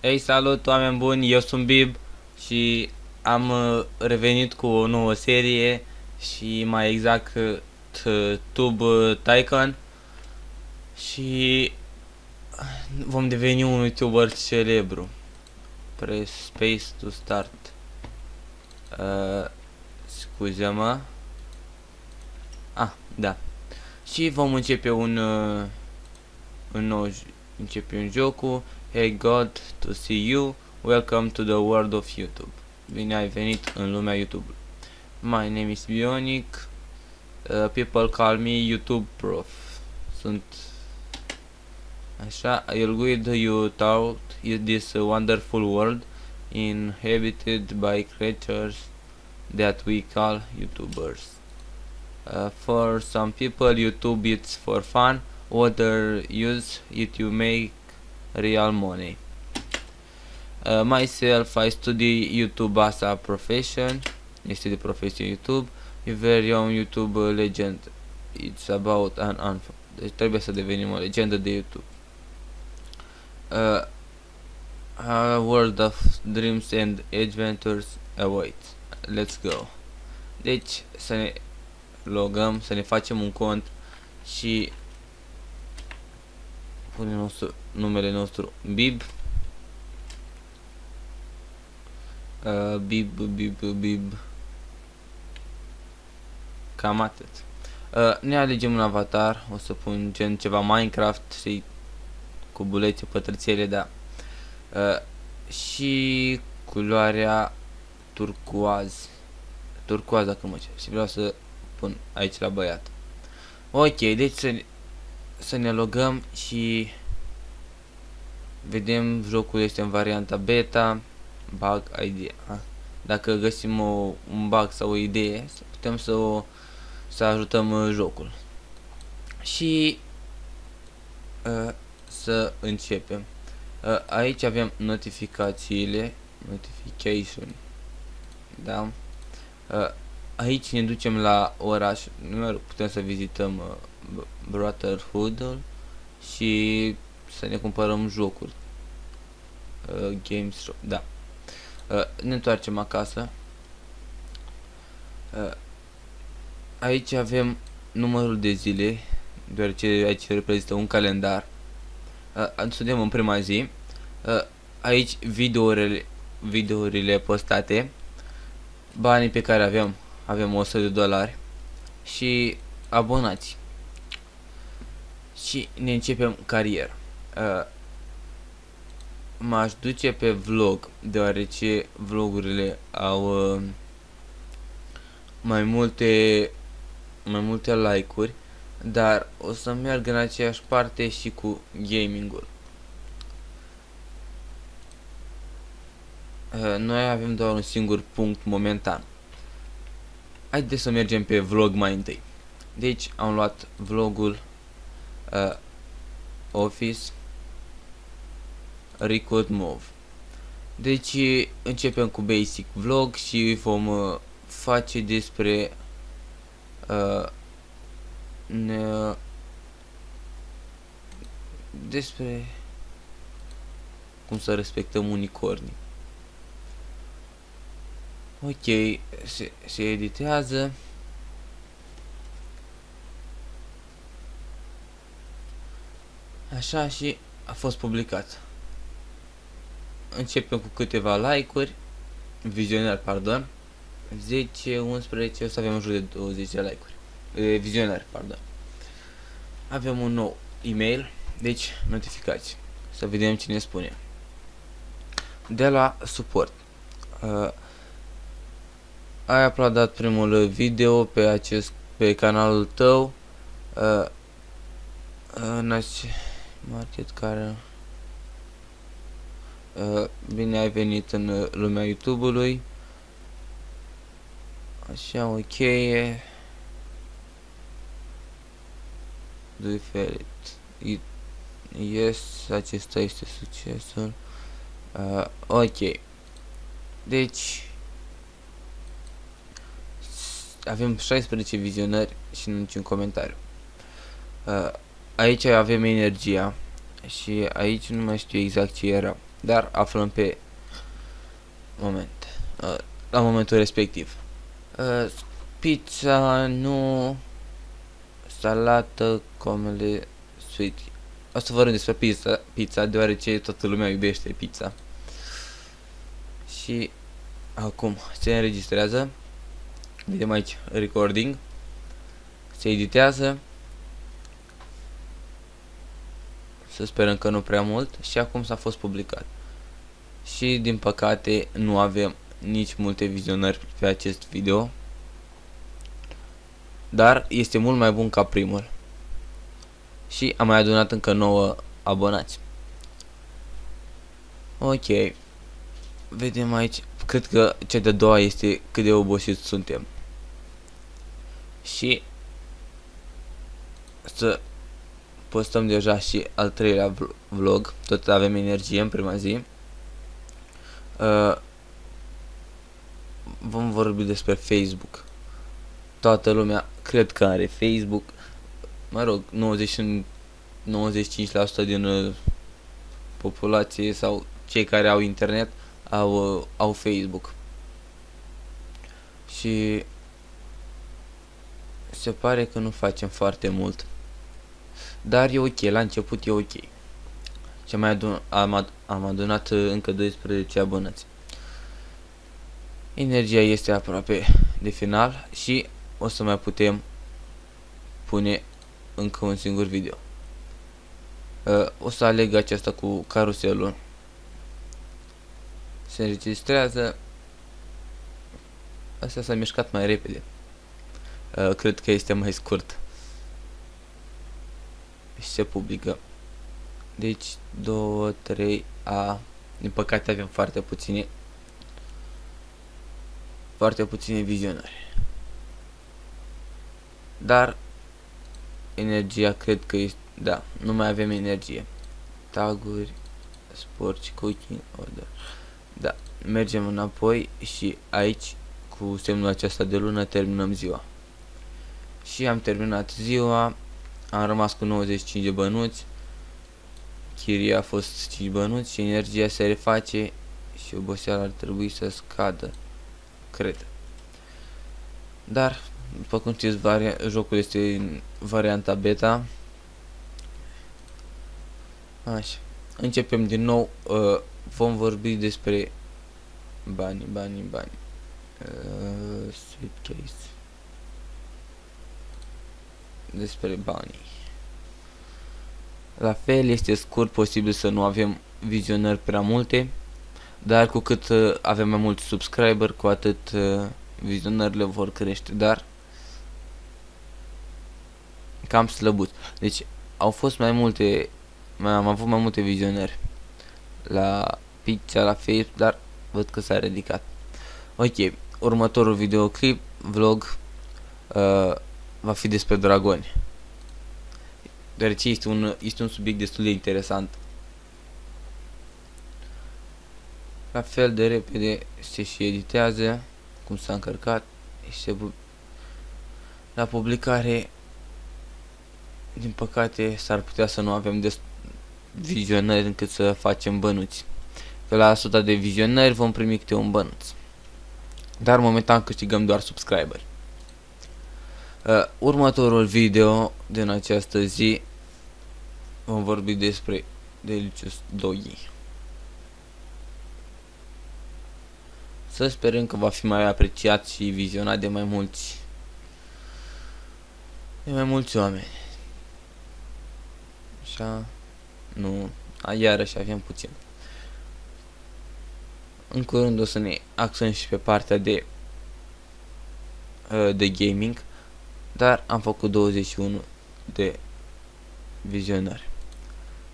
Ei, salut, oameni buni, eu sunt Bib și am uh, revenit cu o nouă serie și mai exact uh, t- Tube uh, Tycoon și vom deveni un youtuber celebru. Press space to start. Uh, scuze-mă. Ah, da. Și vom începe un, uh, un nou, j- începe un jocul. Hey God, to see you. Welcome to the world of YouTube. Bine ai venit în lumea YouTube. My name is Bionic. Uh, people call me YouTube Prof. Sunt așa, I'll guide you through this wonderful world inhabited by creatures that we call YouTubers. Uh, for some people, YouTube it's for fun. other use it to make real money. Uh, myself, I study YouTube as a profession. Este de profesie YouTube. A very own YouTube uh, legend. It's about an unf. Deci trebuie să devenim o legendă de YouTube. Uh, a world of dreams and adventures awaits. Let's go. Deci să ne logăm, să ne facem un cont și punem nostru, numele nostru Bib. Uh, Bib, Bib, Bib. Cam atât. Uh, Ne alegem un avatar O să pun gen ceva Minecraft și cu bulețe, pătrățele, da. Uh, Și culoarea turcoaz. Turcoaz dacă mă cer. Și vreau să pun aici la băiat. Ok, deci să, ne- să ne logăm și vedem jocul este în varianta beta bug idea. Ha? dacă găsim o, un bug sau o idee să putem să o să ajutăm uh, jocul. Și uh, să începem. Uh, aici avem notificațiile notification da? Uh, aici ne ducem la oraș nu putem să vizităm uh, B- Brotherhood și să ne cumpărăm jocuri. Uh, Games Shop, da. Uh, ne întoarcem acasă. Uh, aici avem numărul de zile deoarece aici reprezintă un calendar. Uh, suntem în prima zi. Uh, aici videourile videourile postate. Banii pe care avem avem 100 de dolari. Și abonați și ne începem cariera. Uh, m-aș duce pe vlog deoarece vlogurile au uh, mai multe mai multe like-uri dar o să merg în aceeași parte și cu gaming-ul. Uh, noi avem doar un singur punct momentan. Haideți să mergem pe vlog mai întâi. Deci am luat vlogul uh, Office Record Move. Deci începem cu basic vlog și vom uh, face despre uh, ne, despre cum să respectăm unicornii. Ok se, se editează Așa și a fost publicat. Începem cu câteva like-uri, vizionari, pardon. 10, 11, o să avem în jur de 20 de like-uri. E, vizionari, pardon. Avem un nou e-mail, deci notificați. Să vedem cine spune. De la suport. Uh, ai uploadat primul video pe acest pe canalul tău. Uh, în ace- market care uh, bine ai venit în uh, lumea YouTube-ului. Așa ok do you feel it? it yes acesta este succesul. Uh, ok. Deci avem 16 vizionări și niciun comentariu. Uh, aici avem energia și aici nu mai știu exact ce era dar aflăm pe moment, uh, la momentul respectiv. Uh, pizza nu salată comele sweet. O să vorbim despre pizza, pizza deoarece toată lumea iubește pizza. Și acum se înregistrează. Vedem aici recording. Se editează. Să sperăm că nu prea mult. Și acum s-a fost publicat. Și din păcate nu avem nici multe vizionări pe acest video. Dar este mult mai bun ca primul. Și am mai adunat încă 9 abonați. Ok. Vedem aici. Cred că cea de-a doua este cât de obosit suntem. Și să postăm deja și al treilea vlog. Tot avem energie în prima zi. Uh, vom vorbi despre Facebook. Toată lumea cred că are Facebook. Mă rog, 90 95% din uh, populație sau cei care au internet au, uh, au Facebook. Și se pare că nu facem foarte mult. Dar e ok, la început e ok. Ce mai adun am, ad am adunat uh, încă 12 abonați. Energia este aproape de final și o să mai putem pune încă un singur video. Uh, o să aleg acesta cu caruselul. Se înregistrează. Asta s-a mișcat mai repede. Uh, cred că este mai scurt. Și se publică. Deci 2, 3, A. Din păcate avem foarte puține foarte puține vizionări. Dar energia cred că este, da, nu mai avem energie. Taguri, sport și cooking order. Da, mergem înapoi și aici cu semnul acesta de lună terminăm ziua. Și am terminat ziua, am rămas cu 95 de bănuți, chiria a fost 5 bănuți și energia se reface și oboseala ar trebui să scadă, cred. Dar după cum știți, varia jocul este în varianta beta. Așa. Începem din nou. Uh, vom vorbi despre bani, bani, bani. Uh, suitcase. Despre banii. La fel este scurt posibil să nu avem vizionări prea multe, dar cu cât uh, avem mai mulți subscriber, cu atât uh, vizionările vor crește, dar cam slăbuți. Deci au fost mai multe, mai, am avut mai multe vizionări la pizza, la Facebook, dar văd că s-a ridicat. Ok, următorul videoclip, vlog, uh, va fi despre dragoni. Deoarece este un, este un subiect destul de interesant. La fel de repede se și editează, cum s-a încărcat și se la publicare din păcate s-ar putea să nu avem de vizionări încât să facem bănuți. Pe la 100 de vizionări vom primi câte un bănuț. Dar momentan câștigăm doar subscriberi. Uh, următorul video din această zi vom vorbi despre Delicious Doggy. Să sperăm că va fi mai apreciat și vizionat de mai mulți de mai mulți oameni așa, nu, a, iarăși avem puțin. În curând o să ne axăm și pe partea de uh, de gaming, dar am făcut 21 de vizionări.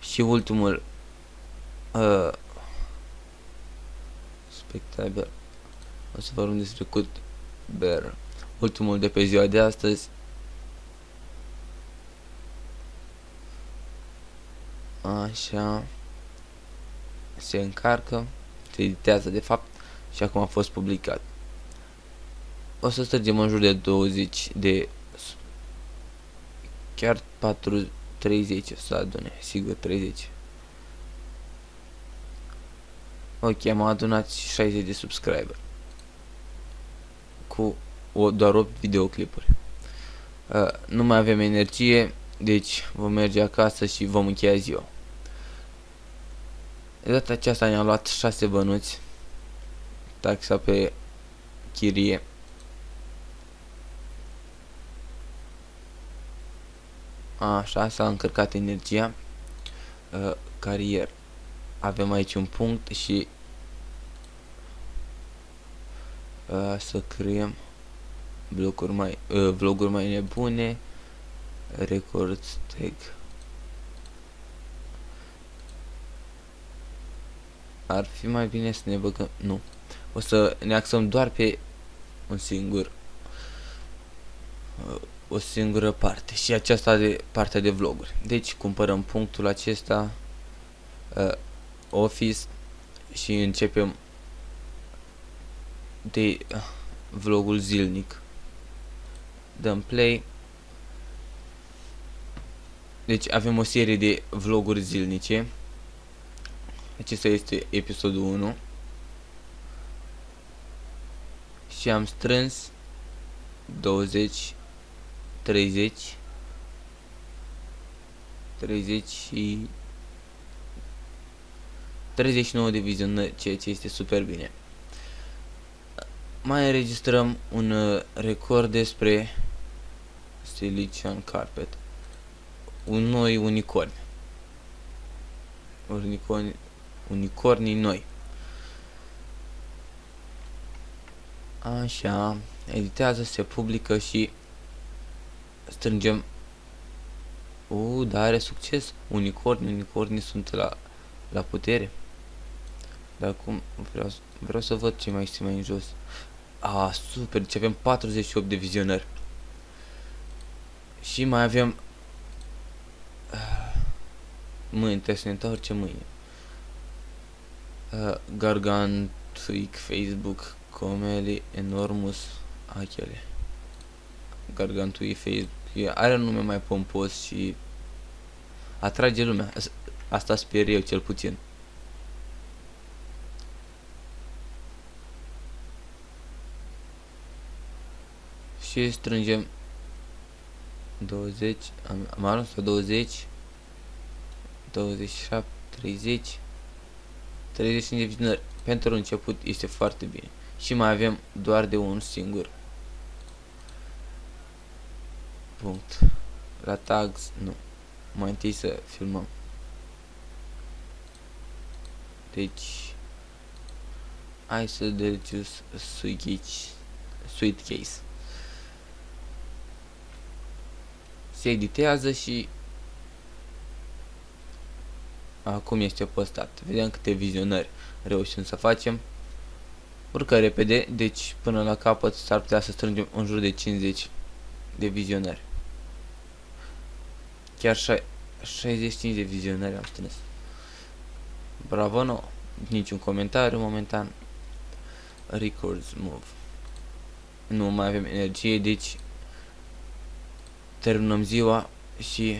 Și ultimul uh, spectabil o să vorbim despre Cut Bear. Ultimul de pe ziua de astăzi Așa. Se încarcă, se editează de fapt și acum a fost publicat. O să strângem în jur de 20 de chiar 4 30 să adune, sigur 30. Ok, am adunat 60 de subscriber. Cu o, doar 8 videoclipuri. Uh, nu mai avem energie, deci vom merge acasă și vom încheia ziua. De data aceasta ne-am luat 6 bănuți. Taxa pe chirie. Așa, s-a încărcat energia. Uh, carier. Avem aici un punct și uh, să creăm blocuri mai, uh, vloguri mai nebune. Record tag. Ar fi mai bine să ne băgăm... Nu. O să ne axăm doar pe un singur uh, o singură parte și aceasta de partea de vloguri. Deci cumpărăm punctul acesta uh, Office și începem de uh, vlogul zilnic. Dăm play. Deci avem o serie de vloguri zilnice. Acesta este episodul 1. Și am strâns 20 30 30 și 39 de vizionări, ceea ce este super bine. Mai înregistrăm un uh, record despre Silician Carpet. Un noi unicorn. Unicorni, unicornii noi. Așa, editează, se publică și strângem U, da, are succes. Unicorni, unicorni sunt la, la putere. Dar acum vreau, vreau să văd ce mai este mai în jos. A, super, deci avem 48 de vizionări. Și mai avem... Uh, mâine, trebuie să ne întoarcem mâine. Uh, Gargantuic, Facebook, Comeli, Enormus, achele. Gargantuic, Facebook are un nume mai pompos și atrage lumea. Asta sper eu cel puțin. Și strângem 20, am, am ajuns la 20, 27, 30, 35 de vizionări. Pentru început este foarte bine. Și mai avem doar de un singur punct. La tags, nu. Mai întâi să filmăm. Deci, hai să delicious switch, sweet case. Se editează și acum este postat. Vedem câte vizionări reușim să facem. Urcă repede, deci până la capăt s-ar putea să strângem în jur de 50 de vizionări. Chiar 65 de vizionări am strâns. Bravo, nu. Niciun comentariu momentan. Records move. Nu mai avem energie, deci terminăm ziua și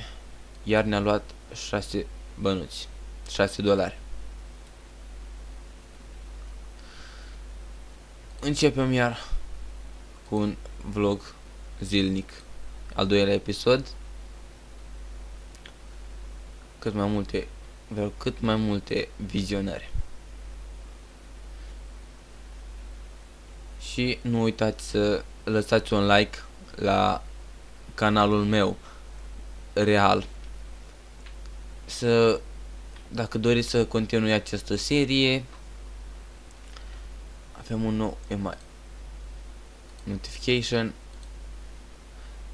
iar ne-a luat 6 bănuți. 6 dolari. Începem iar cu un vlog zilnic. Al doilea episod cât mai multe vreau cât mai multe vizionări. Și nu uitați să lăsați un like la canalul meu real. Să dacă doriți să continui această serie avem un nou email notification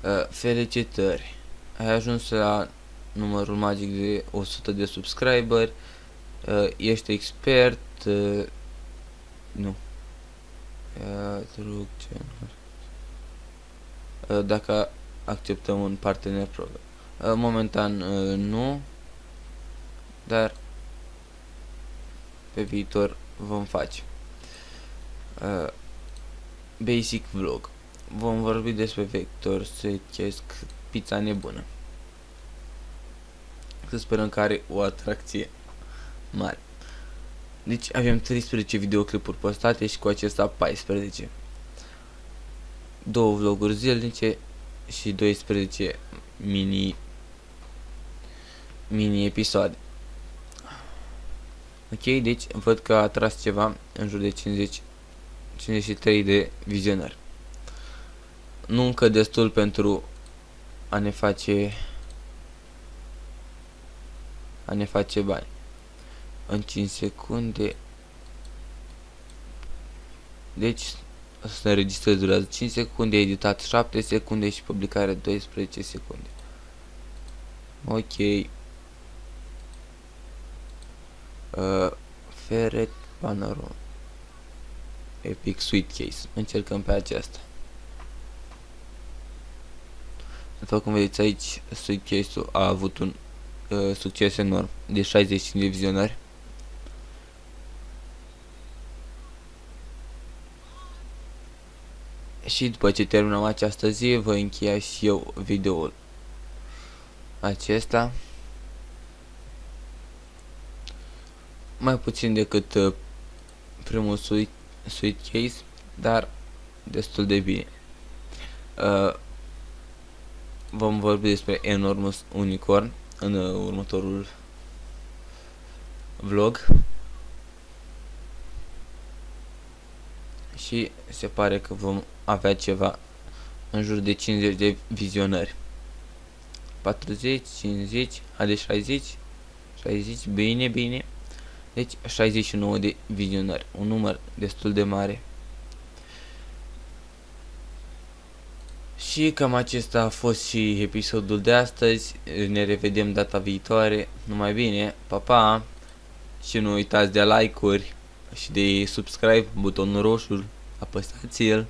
uh, felicitări ai ajuns la numărul magic de 100 de subscriber, uh, ești expert, uh, nu, uh, uh, dacă acceptăm un partener program. Uh, momentan uh, nu, dar pe viitor vom face. Uh, basic vlog. Vom vorbi despre vector, să pizza nebună să sperăm că are o atracție mare. Deci avem 13 videoclipuri postate și cu acesta 14. Două vloguri zilnice și 12 mini mini episoade. Ok, deci văd că a tras ceva în jur de 50 53 de vizionări. Nu încă destul pentru a ne face a ne face bani. În 5 secunde deci să înregistrez durează 5 secunde, editat 7 secunde și publicare 12 secunde. Ok. Uh, Ferret Panoron. Epic Sweet Case. Încercăm pe aceasta. După cum vedeți aici, Sweet Case-ul a avut un uh, succes enorm de 65 de vizionari. Și după ce terminăm această zi, voi încheia și eu videoul acesta. Mai puțin decât uh, primul sweet, sweet case, dar destul de bine. Uh, vom vorbi despre Enormous Unicorn în uh, următorul vlog. Și se pare că vom avea ceva în jur de 50 de vizionări. 40, 50, de 60, 60, bine, bine. Deci 69 de vizionări, un număr destul de mare. Și cam acesta a fost și episodul de astăzi. Ne revedem data viitoare. Numai bine, pa, pa! Și nu uitați de like-uri și de subscribe, butonul roșu, apăsați-l.